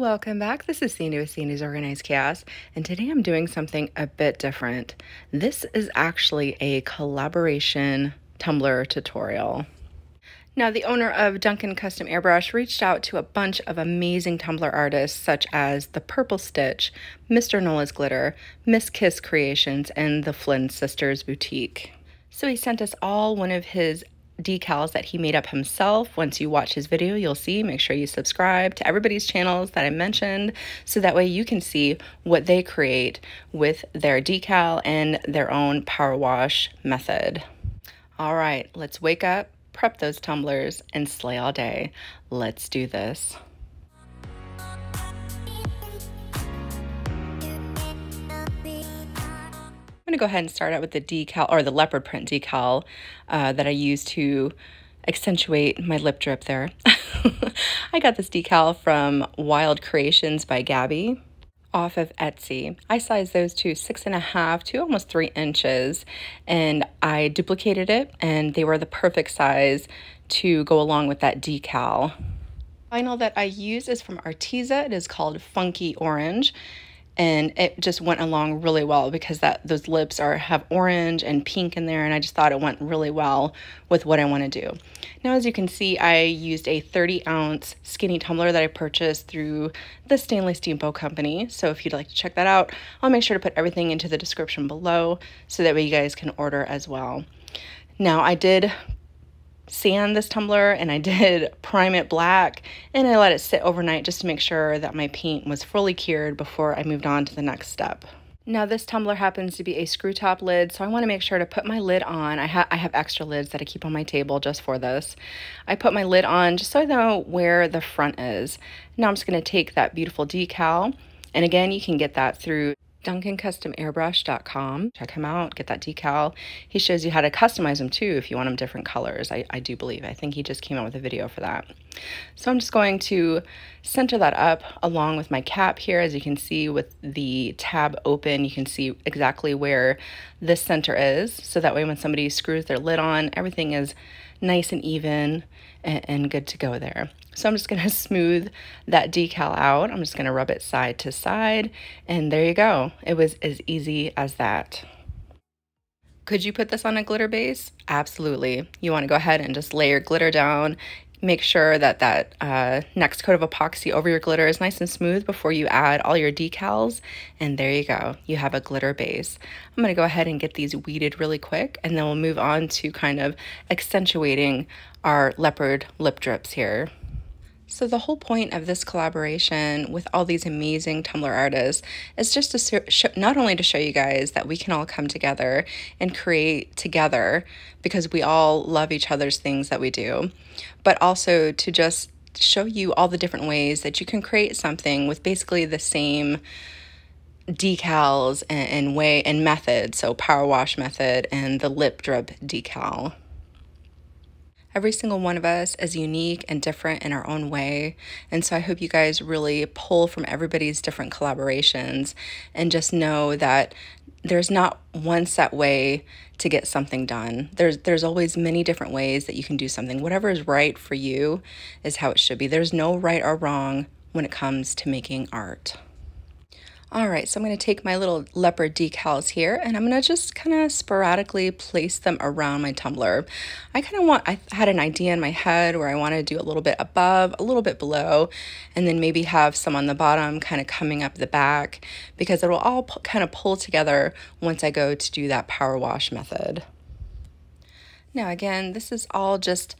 Welcome back. This is Sandy with Sandy's Organized Chaos, and today I'm doing something a bit different. This is actually a collaboration tumbler tutorial. Now, the owner of Duncan Custom Airbrush reached out to a bunch of amazing tumbler artists such as The Purple Stitch, Mr. Nola's Glitter, Miss Kiss Kreations, and the Flynn Sisters Boutique. So he sent us all one of his decals that he made up himself. Once you watch his video, you'll see. Make sure you subscribe to everybody's channels that I mentioned so that way you can see what they create with their decal and their own power wash method. All right, let's wake up, prep those tumblers, and slay all day. Let's do this. I'm going to go ahead and start out with the decal or the leopard print decal uh, that I use to accentuate my lip drip there. I got this decal from Wild Creations by Gabby off of Etsy. I sized those to six and a half to almost three inches and I duplicated it and they were the perfect size to go along with that decal. Vinyl that I use is from Arteza. It is called Funky Orange and it just went along really well because that those lips are have orange and pink in there and I just thought it went really well with what I want to do. Now as you can see I used a 30 ounce skinny tumbler that I purchased through the Stanley Steamboat Company so if you'd like to check that out I'll make sure to put everything into the description below so that way you guys can order as well. Now I did sand this tumbler and I did prime it black and I let it sit overnight just to make sure that my paint was fully cured before I moved on to the next step. Now this tumbler happens to be a screw top lid, so I want to make sure to put my lid on. I, ha I have extra lids that I keep on my table just for this. I put my lid on just so I know where the front is. Now I'm just going to take that beautiful decal, and again, you can get that through DuncanCustomAirbrush.com. Check him out, get that decal. He shows you how to customize them too if you want them different colors. I, I do believe. I think he just came out with a video for that. So I'm just going to center that up along with my cap here. As you can see with the tab open, you can see exactly where this center is. So that way when somebody screws their lid on, everything is nice and even and, and good to go there. So I'm just going to smooth that decal out. I'm just going to rub it side to side and there you go. It was as easy as that. Could you put this on a glitter base? Absolutely. You want to go ahead and just lay your glitter down make sure that that uh, next coat of epoxy over your glitter is nice and smooth before you add all your decals. And there you go, you have a glitter base. I'm gonna go ahead and get these weeded really quick and then we'll move on to kind of accentuating our leopard lip drips here. So, the whole point of this collaboration with all these amazing tumbler artists is just to show, not only to show you guys that we can all come together and create together because we all love each other's things that we do, but also to just show you all the different ways that you can create something with basically the same decals and, and way and method. So, power wash method and the lip drip decal. Every single one of us is unique and different in our own way. And so I hope you guys really pull from everybody's different collaborations and just know that there's not one set way to get something done. There's there's always many different ways that you can do something. Whatever is right for you is how it should be. There's no right or wrong when it comes to making art. All right, so I'm going to take my little leopard decals here and I'm going to just kind of sporadically place them around my tumbler. I kind of want, I had an idea in my head where I want to do a little bit above, a little bit below, and then maybe have some on the bottom kind of coming up the back because it will all kind of pull together once I go to do that power wash method. Now again, this is all just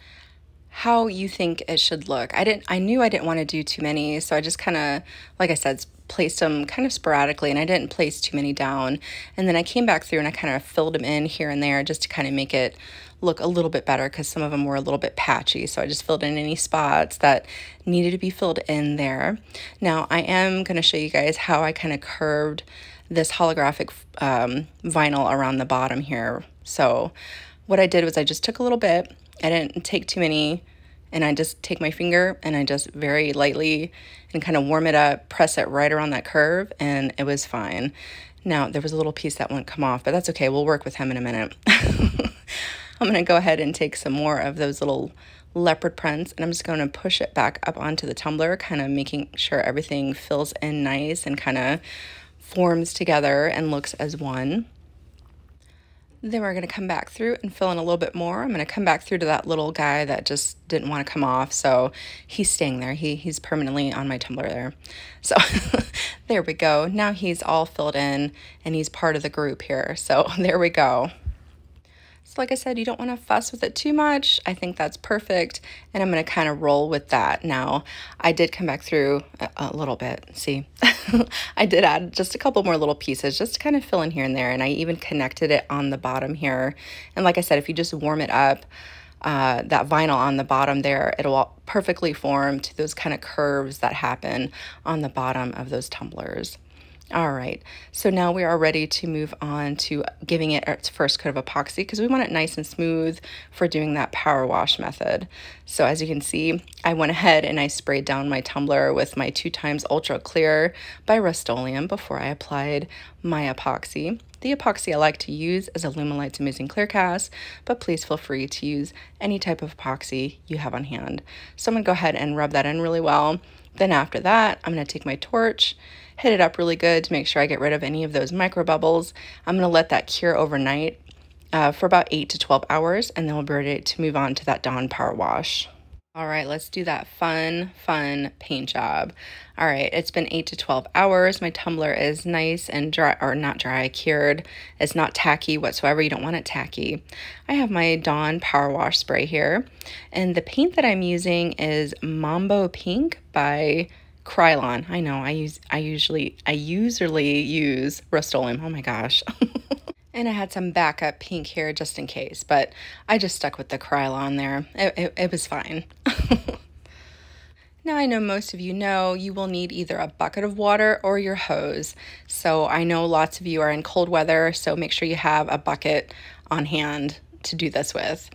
how you think it should look. I didn't I knew I didn't want to do too many, so I just kind of like I said placed them kind of sporadically and I didn't place too many down. And then I came back through and I kind of filled them in here and there just to kind of make it look a little bit better because some of them were a little bit patchy. So I just filled in any spots that needed to be filled in there. Now I am going to show you guys how I kind of curved this holographic um, vinyl around the bottom here. So what I did was I just took a little bit. I didn't take too many and I just take my finger and I just very lightly and kind of warm it up, press it right around that curve, and it was fine. Now, there was a little piece that wouldn't come off, but that's okay. We'll work with him in a minute. I'm gonna go ahead and take some more of those little leopard prints and I'm just going to push it back up onto the tumbler, kind of making sure everything fills in nice and kind of forms together and looks as one. Then we're going to come back through and fill in a little bit more. I'm going to come back through to that little guy that just didn't want to come off. So he's staying there. He, he's permanently on my tumbler there. So there we go. Now he's all filled in and he's part of the group here. So there we go. So like I said, you don't want to fuss with it too much. I think that's perfect. And I'm going to kind of roll with that. Now, I did come back through a, a little bit. See, I did add just a couple more little pieces just to kind of fill in here and there. And I even connected it on the bottom here. And like I said, if you just warm it up, uh, that vinyl on the bottom there, it'll perfectly form to those kind of curves that happen on the bottom of those tumblers. All right, so now we are ready to move on to giving it its first coat of epoxy because we want it nice and smooth for doing that power wash method. So as you can see, I went ahead and I sprayed down my tumbler with my two times ultra clear by Rust-Oleum before I applied my epoxy. The epoxy I like to use is Alumilite's Amazing Clear Cast, but please feel free to use any type of epoxy you have on hand. So I'm gonna go ahead and rub that in really well. Then after that, I'm gonna take my torch hit it up really good to make sure I get rid of any of those micro bubbles. I'm to let that cure overnight uh, for about 8 to 12 hours, and then we'll be ready to move on to that Dawn Power Wash. All right, let's do that fun, fun paint job. All right, it's been 8 to 12 hours. My tumbler is nice and dry, or not dry, cured. It's not tacky whatsoever. You don't want it tacky. I have my Dawn Power Wash spray here, and the paint that I'm using is Mambo Pink by Krylon. I know I use I usually I usually use Rust-Oleum. Oh my gosh. and I had some backup pink here just in case, but I just stuck with the Krylon there. It, it, it was fine. Now, I know most of you know you will need either a bucket of water or your hose. So, I know lots of you are in cold weather, so make sure you have a bucket on hand to do this with.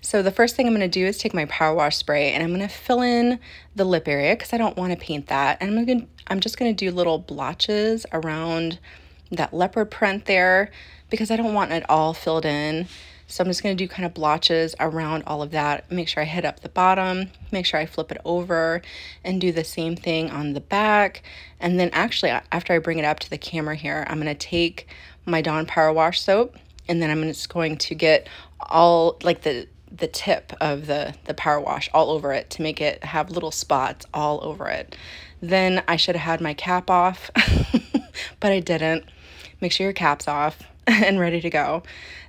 So the first thing I'm going to do is take my power wash spray and I'm going to fill in the lip area because I don't want to paint that. And I'm to, I'm just going to do little blotches around that leopard print there because I don't want it all filled in. So I'm just going to do kind of blotches around all of that. Make sure I hit up the bottom, make sure I flip it over and do the same thing on the back. And then actually after I bring it up to the camera here, I'm going to take my Dawn Power Wash soap and then I'm just going to get all like the the tip of the the power wash all over it to make it have little spots all over it. Then I should have had my cap off, but I didn't. Make sure your cap's off and ready to go.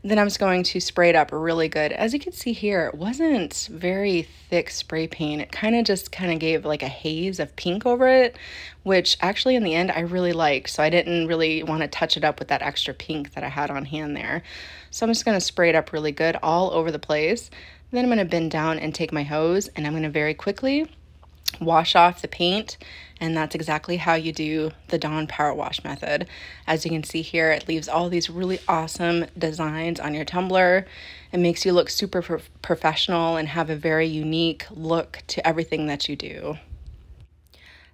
Then I'm just going to spray it up really good. As you can see here, it wasn't very thick spray paint. It kind of just kind of gave like a haze of pink over it, which actually in the end I really liked. So I didn't really want to touch it up with that extra pink that I had on hand there. So I'm just going to spray it up really good all over the place. Then I'm going to bend down and take my hose and I'm going to very quickly wash off the paint and that's exactly how you do the Dawn Power Wash method. As you can see here, it leaves all these really awesome designs on your tumbler. It makes you look super pro professional and have a very unique look to everything that you do.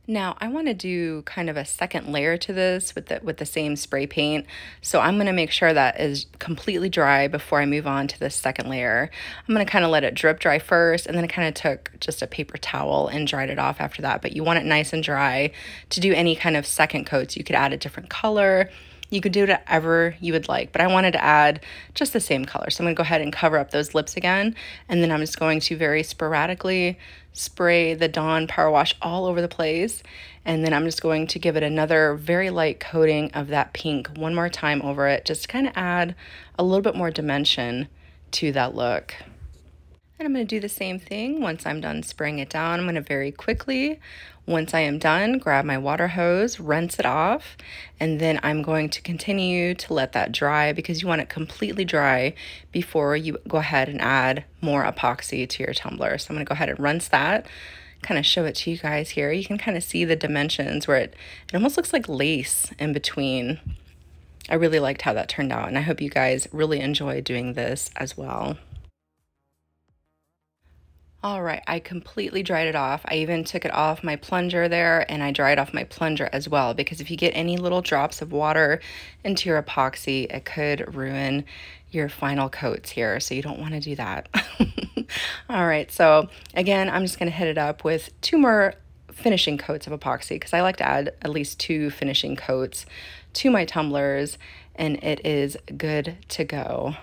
Now I want to do kind of a second layer to this with the, with the same spray paint. So I'm going to make sure that is completely dry before I move on to the second layer. I'm going to kind of let it drip dry first and then I kind of took just a paper towel and dried it off after that. But you want it nice and dry to do any kind of second coats. You could add a different color. You could do whatever you would like, but I wanted to add just the same color. So I'm to go ahead and cover up those lips again. And then I'm just going to very sporadically spray the Dawn Power Wash all over the place. And then I'm just going to give it another very light coating of that pink one more time over it, just to kind of add a little bit more dimension to that look. And I'm going to do the same thing once I'm done spraying it down. I'm going to very quickly, once I am done, grab my water hose, rinse it off, and then I'm going to continue to let that dry because you want it completely dry before you go ahead and add more epoxy to your tumbler. So I'm going to go ahead and rinse that kind of show it to you guys here. You can kind of see the dimensions where it, it almost looks like lace in between. I really liked how that turned out and I hope you guys really enjoy doing this as well. All right, I completely dried it off. I even took it off my plunger there and I dried off my plunger as well because if you get any little drops of water into your epoxy, it could ruin your final coats here. So you don't want to do that. All right, so again, I'm just going to hit it up with two more finishing coats of epoxy because I like to add at least two finishing coats to my tumblers and it is good to go.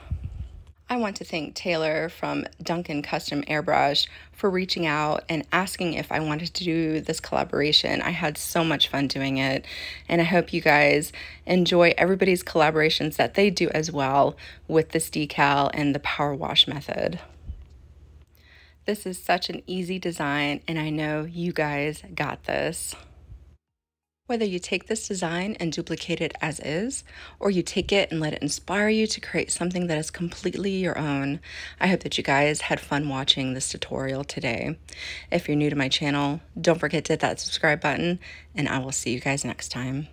I want to thank Taylor from Duncan Custom Airbrush for reaching out and asking if I wanted to do this collaboration. I had so much fun doing it, and I hope you guys enjoy everybody's collaborations that they do as well with this decal and the power wash method. This is such an easy design, and I know you guys got this. Whether you take this design and duplicate it as is, or you take it and let it inspire you to create something that is completely your own, I hope that you guys had fun watching this tutorial today. If you're new to my channel, don't forget to hit that subscribe button, and I will see you guys next time.